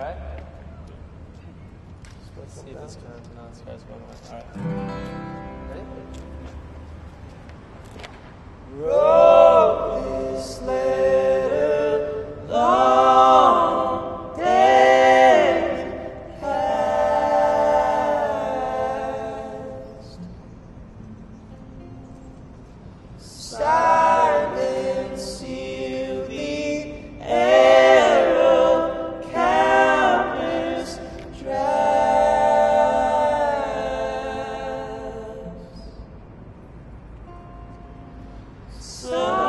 Alright? Let's see if this guy, no, this guy's going. Alright. Ready? Wrote this letter long past. Sun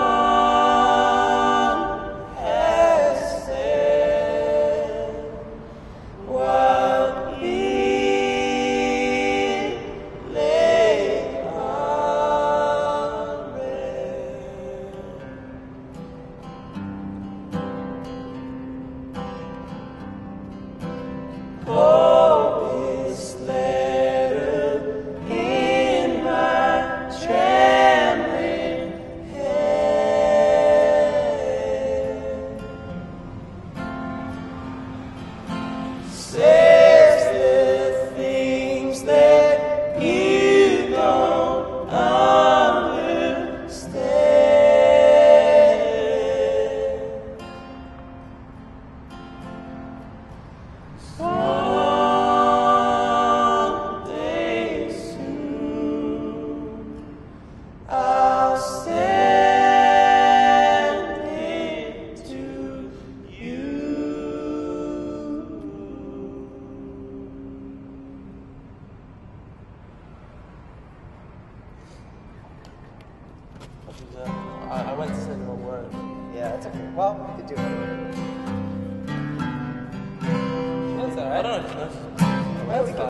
Uh, I, I went to wrong word. Yeah, that's okay. Well, we could do it.